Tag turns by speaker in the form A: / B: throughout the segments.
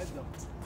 A: حدة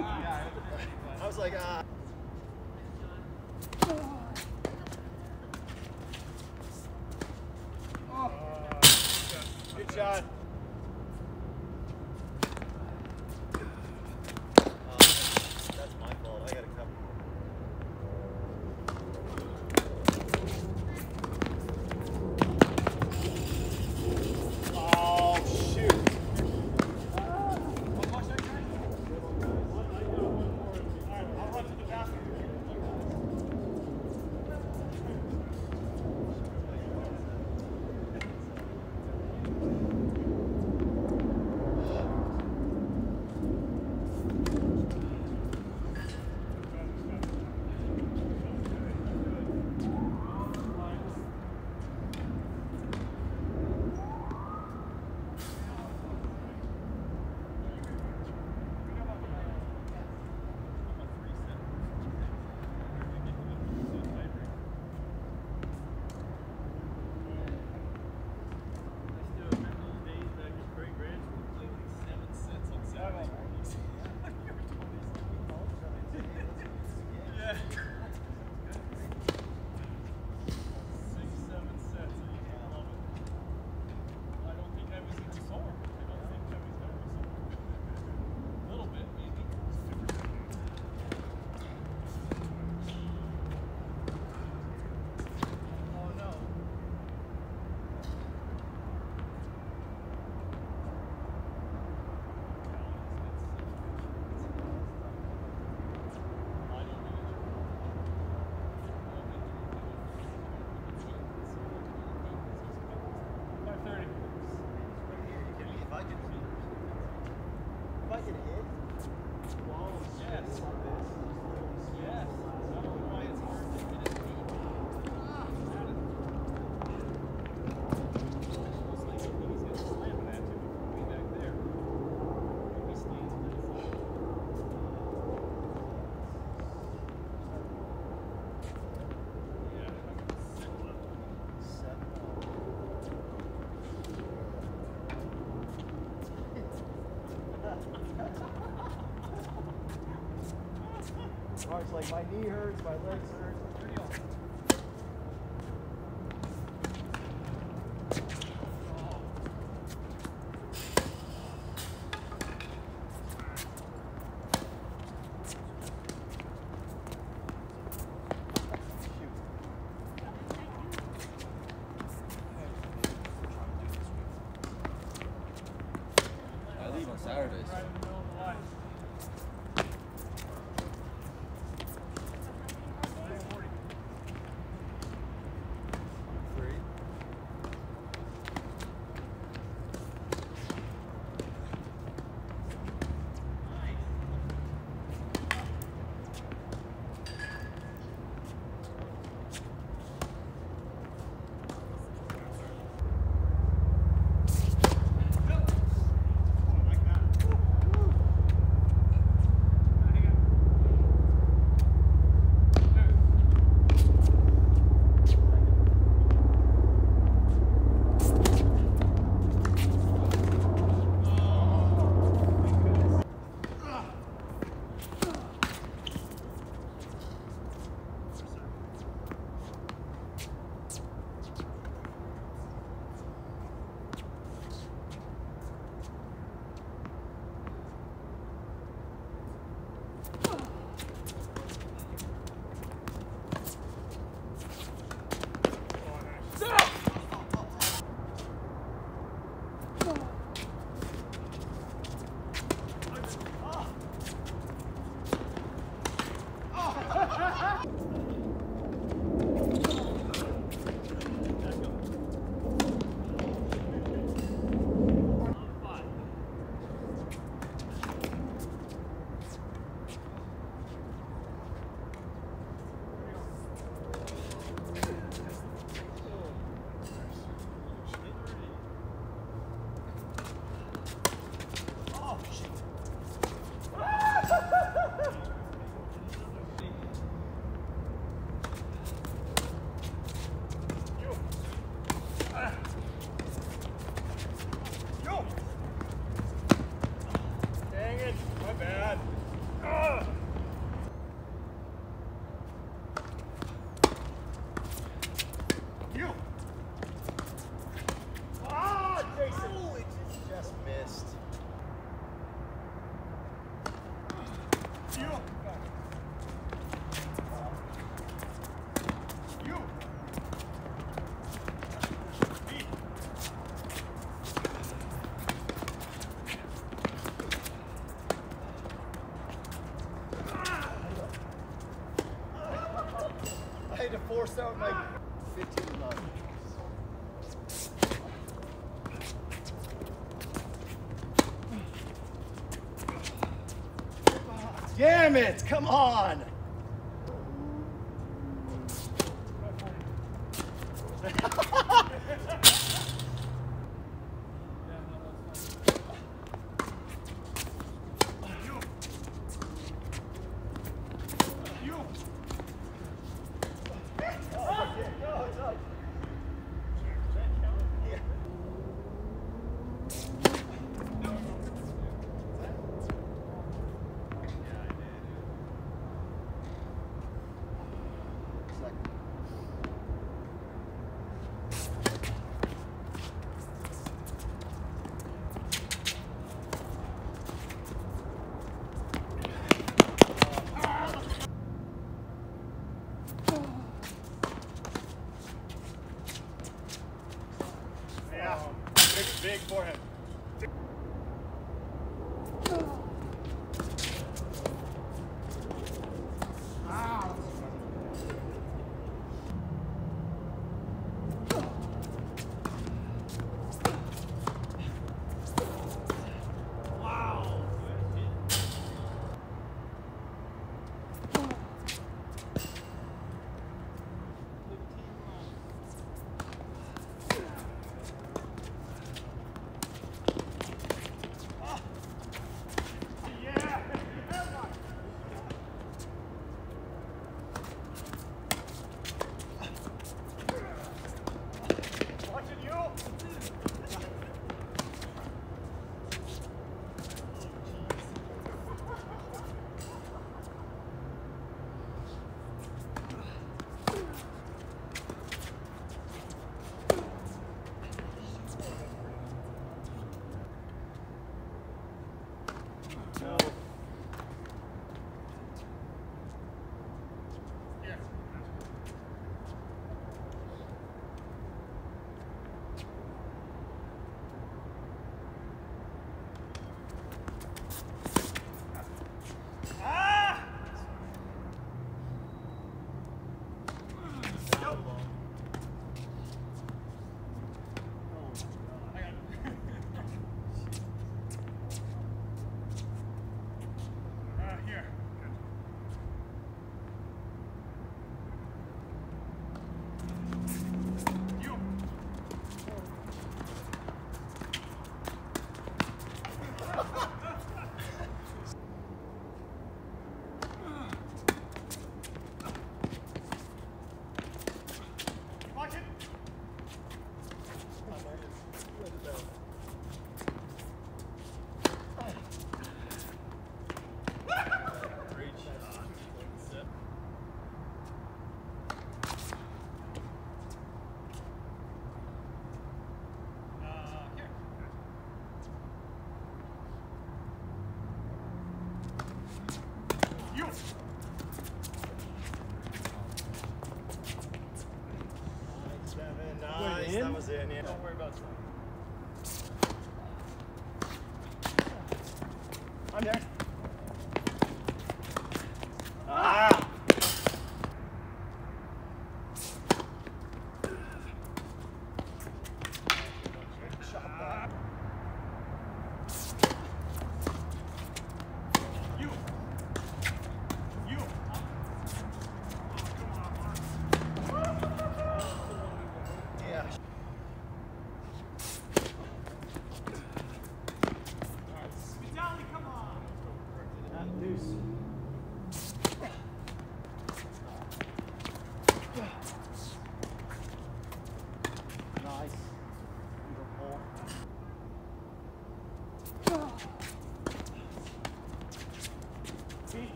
A: I
B: was
C: like, ah. Good shot.
A: it's like, my knee hurts, my legs hurt.
C: four sound like 15 love. Damn it, come on!